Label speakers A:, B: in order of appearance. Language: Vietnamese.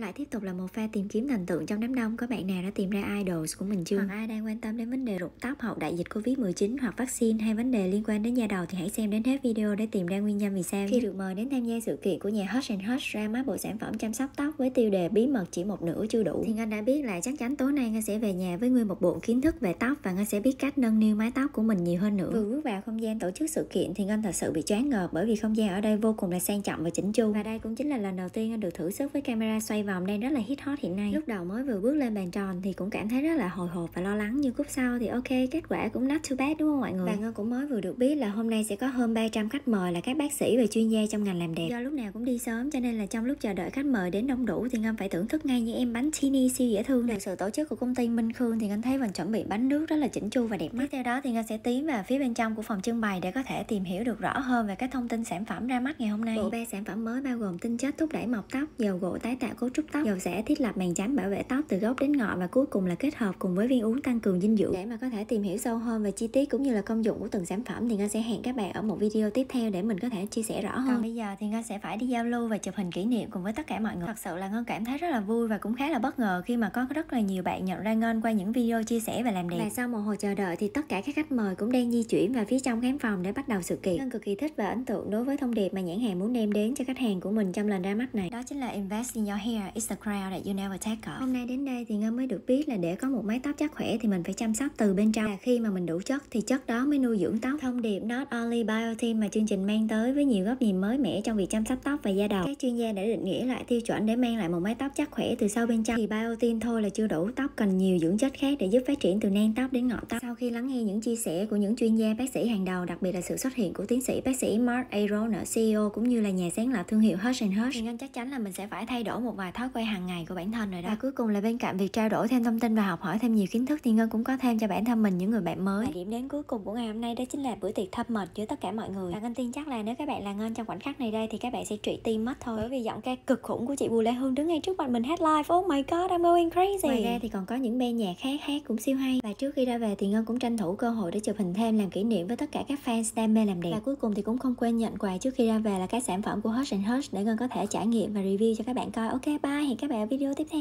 A: Lại tiếp tục là một pha tìm kiếm thần tượng trong đám đông. Có bạn nào đã tìm ra idols của mình chưa? Hoặc ai đang quan tâm đến vấn đề rụng tóc hậu đại dịch Covid-19 hoặc vaccine hay vấn đề liên quan đến da đầu thì hãy xem đến hết video để tìm ra nguyên nhân vì sao Khi được mời đến tham gia sự kiện của nhà Hush Hush ra mắt bộ sản phẩm chăm sóc tóc với tiêu đề bí mật chỉ một nửa chưa đủ. Thì Ngân đã biết là chắc chắn tối nay Ngân sẽ về nhà với nguyên một bộ kiến thức về tóc và Ngân sẽ biết cách nâng niu mái tóc của mình nhiều hơn nữa. Vừa bước vào không gian tổ chức sự kiện thì Ngân thật sự bị choáng ngợp bởi vì không gian ở đây vô cùng là sang trọng và chỉnh chu. Và đây cũng chính là lần đầu tiên Ngân được thử sức với camera xoay vòng đang rất là hit hot hiện nay. Lúc đầu mới vừa bước lên bàn tròn thì cũng cảm thấy rất là hồi hộp và lo lắng nhưng cúp sau thì ok kết quả cũng not too bad đúng không mọi người? Và Ngân cũng mới vừa được biết là hôm nay sẽ có hơn 300 khách mời là các bác sĩ và chuyên gia trong ngành làm đẹp. Do lúc nào cũng đi sớm cho nên là trong lúc chờ đợi khách mời đến đông đủ thì Ngân phải thưởng thức ngay những em bánh tini siêu dễ thương được sự tổ chức của công ty Minh Khương thì Ngân thấy mình chuẩn bị bánh nước rất là chỉnh chu và đẹp mắt. Theo đó thì Ngân sẽ tiến vào phía bên trong của phòng trưng bày để có thể tìm hiểu được rõ hơn về các thông tin sản phẩm ra mắt ngày hôm nay. Bộ ba sản phẩm mới bao gồm tinh chất thúc đẩy mọc tóc dầu gội tái tạo cấu trúc tóc. Dầu sẽ thiết lập màn tránh bảo vệ tóc từ gốc đến ngọn và cuối cùng là kết hợp cùng với viên uống tăng cường dinh dưỡng. Để mà có thể tìm hiểu sâu hơn về chi tiết cũng như là công dụng của từng sản phẩm thì Ngân sẽ hẹn các bạn ở một video tiếp theo để mình có thể chia sẻ rõ hơn. Còn bây giờ thì Ngân sẽ phải đi giao lưu và chụp hình kỷ niệm cùng với tất cả mọi người. Thật sự là Ngân cảm thấy rất là vui và cũng khá là bất ngờ khi mà có rất là nhiều bạn nhận ra Ngân qua những video chia sẻ và làm đẹp. Và sau một hồi chờ đợi thì tất cả các khách mời cũng đang di chuyển vào phía trong khán phòng để bắt đầu sự kiện. Ngân cực kỳ thích và ấn tượng đối với thông điệp mà nhãn hàng muốn đem đến cho khách hàng của mình trong lần ra mắt này. Đó chính là invest in your hair it's the crown that you never take off. Hôm nay đến đây thì Ngân mới được biết là để có một mái tóc chắc khỏe thì mình phải chăm sóc từ bên trong. Và khi mà mình đủ chất thì chất đó mới nuôi dưỡng tóc. Thông điệp not only biotin mà chương trình mang tới với nhiều góc nhìn mới mẻ trong việc chăm sóc tóc và da đầu. Các chuyên gia đã định nghĩa lại tiêu chuẩn để mang lại một mái tóc chắc khỏe từ sâu bên trong. Thì biotin thôi là chưa đủ. Tóc cần nhiều dưỡng chất khác để giúp phát triển từ nang tóc đến ngọn tóc. Sau khi lắng nghe những chia sẻ của những chuyên gia bác sĩ hàng đầu, đặc biệt là sự xuất hiện của tiến sĩ bác sĩ Mark Aaron CEO cũng như là nhà sáng lập thương hiệu Hush Hush, thì Ngân chắc chắn là mình sẽ phải thay đổi một vài thói quen hàng ngày của bản thân rồi đó. Và cuối cùng là bên cạnh việc trao đổi thêm thông tin và học hỏi thêm nhiều kiến thức thì Ngân cũng có thêm cho bản thân mình những người bạn mới. Và điểm đến cuối cùng của ngày hôm nay đó chính là bữa tiệc thăm mật với tất cả mọi người. Và Ngân tin chắc là nếu các bạn là Ngân trong khoảnh khắc này đây thì các bạn sẽ trụy tim mất thôi. Bởi vì giọng ca cực khủng của chị Bùi Lê Hương đứng ngay trước mặt mình hát live. Oh my god I'm going crazy. Ngoài ra thì còn có những ban nhạc khác hát cũng siêu hay. Và trước khi ra về thì Ngân cũng tranh thủ cơ hội để chụp hình thêm làm kỷ niệm với tất cả các fans đam mê làm đẹp. Và cuối cùng thì cũng không quên nhận quà trước khi ra về là các sản phẩm của Hush Hush để Ngân có thể trải nghiệm và review cho các bạn coi. Ok bye hẹn các bạn ở video tiếp theo.